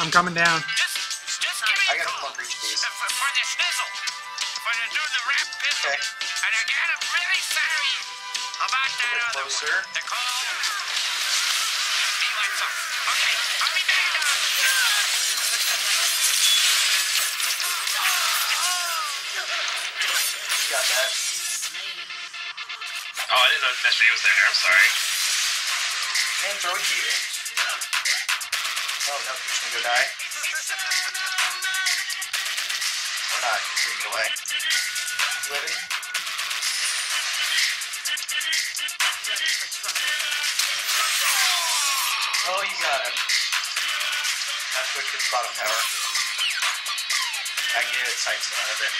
I'm coming down. Just, just give me I got a plump reach, please. for, for the snizzle. For the do the rap pistol. Okay. And again, I'm really sorry about that bit other closer. one. The call. He went some. Okay, I'll be back down. You got that. Oh, I didn't know necessarily he was there. I'm sorry. And throw it here. Oh, no, he's gonna go die. Or not, he's gonna away. Living. Oh, you got him. That's what the bottom tower. I can get a sights out of it.